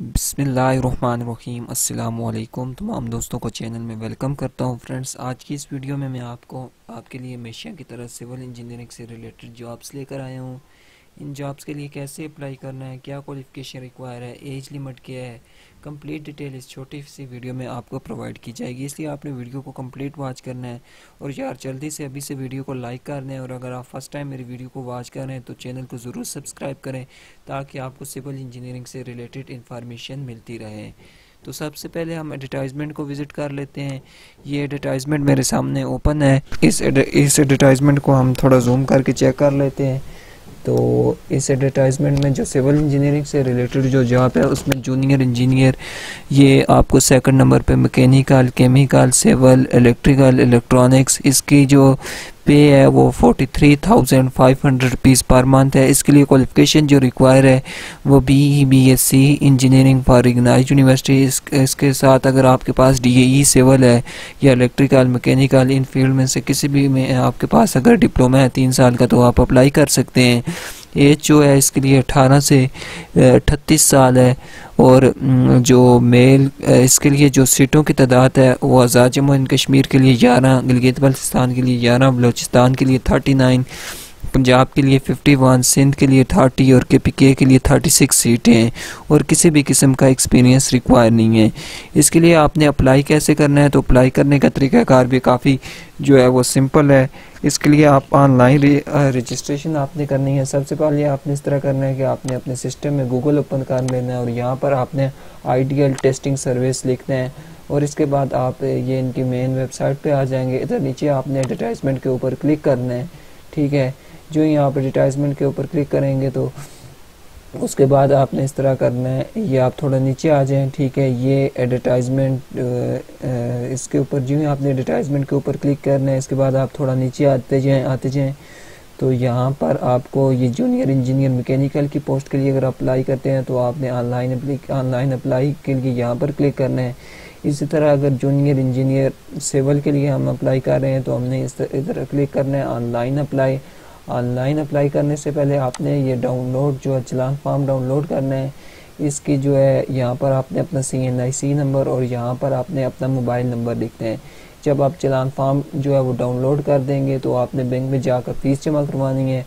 بسم اللہ الرحمن الرحیم۔ السلام علیکم۔ تمام دوستوں کو چینل میں ویلکم کرتا ہوں۔ فرینڈز، آج کی اس ویڈیو میں میں آپ کو، آپ کے لیے میشیا کی طرح سول انجینئرنگ سے ریلیٹڈ جابز لے کر آیا ہوں۔ ان جابز کے لیے کیسے اپلائی کرنا ہے، کیا کوالیفکیشن ریکوائر ہے ایج لیمٹ کیا ہے؟ کمپلیٹ ڈیٹیل اس چھوٹی سی ویڈیو میں آپ کو پرووائڈ کی جائے گی۔ اس لیے آپ نے ویڈیو کو کمپلیٹ واچ کرنا ہے۔ اور یار، جلدی سے ابھی سے ویڈیو کو لائک کر دیں اور اگر آپ فرسٹ ٹائم میری ویڈیو کو واچ کر رہے ہیں تو چینل کو ضرور سبسکرائب کریں تاکہ آپ کو سول انجینئرنگ سے ریلیٹڈ انفارمیشن ملتی رہے۔ تو سب سے پہلے ہم ایڈیٹائزمنٹ کو وزٹ کر لیتے ہیں۔ یہ ایڈیٹائزمنٹ میرے سامنے اوپن ہے۔ اس ایڈیٹائزمنٹ کو ہم تھوڑا زوم کر کے چیک کر لیتے ہیں۔ تو اس ایڈورٹائزمنٹ میں جو سول انجینئرنگ سے ریلیٹڈ جو جاب ہے، اس میں جونیئر انجینئر یہ آپ کو سیکنڈ نمبر پہ mechanical chemical civil electrical electronics اس کی جو پے ہے وہ forty three thousand five hundred rupees per month ہے۔ اس کے لیے کوالیفکیشن جو ریکوائر ہے وہ B E B S C engineering for recognize university اس کے ساتھ اگر آپ کے پاس ڈی اے ای سیول ہے یا الیکٹریکل مکینیکل ان فیلڈ میں سے کسی بھی میں آپ کے پاس اگر ڈپلوما ہے تین سال کا تو آپ اپلائی کر سکتے ہیں۔ ایج جو ہے اس کے لیے اٹھارہ سے اٹھتیس سال ہے اور جو میل اس کے لیے جو سیٹوں کی تعداد ہے، وہ آزاد جموں اینڈ کشمیر کے لیے گیارہ، گلگت بلتستان کے لیے گیارہ، بلوچستان کے لیے تھرٹی نائن پنجاب کے لیے ففٹی ون، سندھ کے لیے تھرٹی اور کے پی کے کے لیے تھرٹی سکس سیٹیں ہیں اور کسی بھی قسم کا ایکسپیرینس ریکوائر نہیں ہے۔ اس کے لیے آپ نے اپلائی کیسے کرنا ہے؟ تو اپلائی کرنے کا طریقہ کار بھی کافی جو ہے وہ سمپل ہے۔ اس کے لیے آپ آن لائن رجسٹریشن آپ نے کرنی ہے۔ سب سے پہلے آپ نے اس طرح کرنا ہے کہ آپ نے اپنے سسٹم میں گوگل اوپن کر لینا ہے اور یہاں پر آپ نے آئیڈیل ٹیسٹنگ سروس لکھنا ہے۔ اور اس کے بعد آپ یہ ان کی مین ویب سائٹ پہ آ جائیں گے۔ ادھر نیچے آپ نے ایڈورٹائزمنٹ کے اوپر کلک کرنا ہے۔ ٹھیک ہے۔ جو ہی آپ ایڈورٹائزمنٹ کے اوپر کلک کریں گے تو اس کے بعد آپ نے اس طرح کرنا ہے، یہ آپ تھوڑا نیچے آ جائیں، ٹھیک ہے، یہ ایڈورٹائزمنٹ اس کے اوپر جو ہی آپ نے ایڈورٹائزمنٹ کے اوپر کلک کرنا ہے، اس کے بعد آپ تھوڑا نیچے آتے جائیں آتے جائیں۔ تو یہاں پر آپ کو یہ جونیئر انجینئر میکینیکل کی پوسٹ کے لیے اگر اپلائی کرتے ہیں تو آپ نے online online apply کے لیے یہاں پر کلک کرنا ہے۔ اسی طرح اگر جونیئر انجینئر سیول کے لیے ہم اپلائی کر رہے ہیں تو ہم نے اس ادھر کلک کرنا ہے online apply online apply کرنے سے پہلے آپ نے یہ ڈاؤن لوڈ جو ہے چلان فارم ڈاؤن لوڈ کرنا ہے، اس کی جو ہے یہاں پر آپ نے اپنا سی این آئی سی نمبر اور یہاں پر آپ نے اپنا موبائل نمبر لکھنا ہے۔ جب آپ چلان فارم جو ہے وہ ڈاؤن لوڈ کر دیں گے تو آپ نے بینک میں جا کر فیس جمع کروانی ہے۔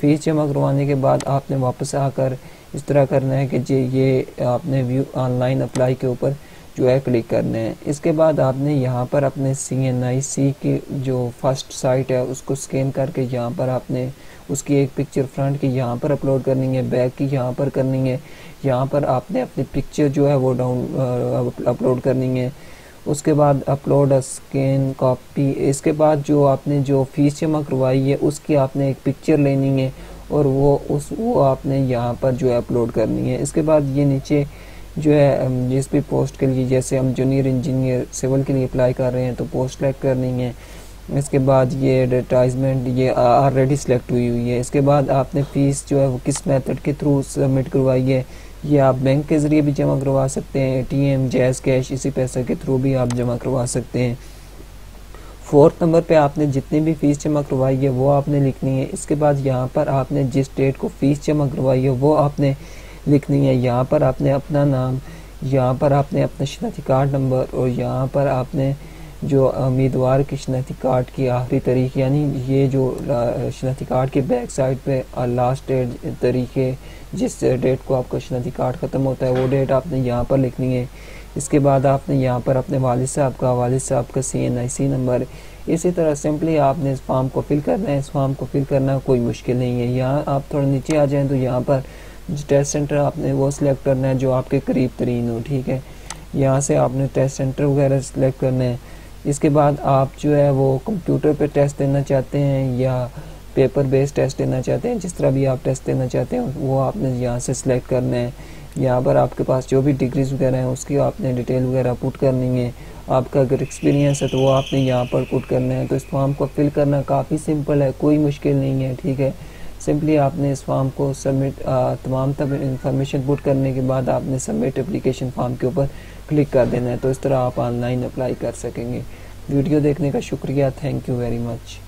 فیس جمع کروانے کے بعد آپ نے واپس آ کر اس طرح کرنا ہے کہ جی یہ آپ نے ویو آن لائن اپلائی کے اوپر جو ہے کلک کرنے ہیں۔ اس کے بعد آپ نے یہاں پر اپنے سی این آئی سی کی جو فرسٹ سائٹ ہے، اس کو سکین کر کے یہاں پر آپ نے اس کی ایک پکچر فرنٹ کی یہاں پر اپلوڈ کرنی ہے بیک کی یہاں پر کرنی ہے۔ یہاں پر آپ نے اپنی پکچر جو ہے وہ ڈاؤن اپلوڈ کرنی ہے۔ اس کے بعد اپلوڈ اسکین کاپی اس کے بعد جو آپ نے جو فیس جمع کروائی ہے، اس کی آپ نے ایک پکچر لینی ہے اور وہ اس وہ آپ نے یہاں پر جو ہے اپلوڈ کرنی ہے۔ اس کے بعد یہ نیچے جو ہے جس بھی پوسٹ کے لیے، جیسے ہم جونیئر انجینئر سول کے لیے اپلائی کر رہے ہیں، تو پوسٹ سلیکٹ کرنی ہے۔ اس کے بعد یہ ایڈورٹائزمنٹ یہ آلریڈی سلیکٹ ہوئی ہوئی ہے۔ اس کے بعد آپ نے فیس جو ہے، وہ کس میتھڈ کے تھرو سبمٹ کروائی ہے، یہ آپ بینک کے ذریعے بھی جمع کروا سکتے ہیں۔ A T M Gs cash اسی پیسے کے تھرو بھی آپ جمع کروا سکتے ہیں۔ فورتھ نمبر پہ آپ نے جتنی بھی فیس جمع کروائی ہے، وہ آپ نے لکھنی ہے۔ اس کے بعد یہاں پر آپ نے جس ڈیٹ کو فیس جمع کروائی ہے، وہ آپ نے لکھنی ہے، یہاں پر آپ نے اپنا نام، یہاں پر آپ نے اپنا شناختی کارڈ نمبر اور یہاں پر آپ نے جو امیدوار کی شناختی کارڈ کی آخری تاریخ یعنی یہ جو شناختی کارڈ کے بیک سائڈ پہ لاسٹ ڈیٹ طریقے جس ڈیٹ کو آپ کا شناختی کارڈ ختم ہوتا ہے، وہ ڈیٹ آپ نے یہاں پر لکھنی ہے۔ اس کے بعد آپ نے یہاں پر اپنے والد صاحب کا، والد صاحب کا سی این آئی سی نمبر۔ اسی طرح سمپلی آپ نے اس فارم کو فل کرنا ہے، اس فارم کو فل کرنا کوئی مشکل نہیں ہے۔ یہاں آپ تھوڑا نیچے آ جائیں تو یہاں پر جی، ٹیسٹ سینٹر آپ نے وہ سلیکٹ کرنا ہے جو آپ کے قریب ترین ہو، ٹھیک ہے؟ یہاں سے آپ نے ٹیسٹ سینٹر وغیرہ سلیکٹ کرنا ہے۔ اس کے بعد آپ جو ہے وہ کمپیوٹر پہ ٹیسٹ دینا چاہتے ہیں یا پیپر بیس ٹیسٹ دینا چاہتے ہیں، جس طرح بھی آپ ٹیسٹ دینا چاہتے ہیں، وہ آپ نے یہاں سے سلیکٹ کرنا ہے۔ یہاں پر آپ کے پاس جو بھی ڈگریز وغیرہ ہیں، اس کی آپ نے ڈیٹیل وغیرہ پٹ کرنی ہے آپ کا اگر ایکسپیرینس ہے تو وہ آپ نے یہاں پر پٹ کرنا ہے۔ تو اس فارم کو فل کرنا کافی سمپل ہے، کوئی مشکل نہیں ہے، ٹھیک ہے؟ سمپلی آپ نے اس فارم کو سبمٹ تمام تب انفارمیشن پٹ کرنے کے بعد آپ نے سبمٹ اپلیکیشن فارم کے اوپر کلک کر دینا ہے تو اس طرح آپ آن لائن اپلائی کر سکیں گے۔ ویڈیو دیکھنے کا شکریہ. Thank you very much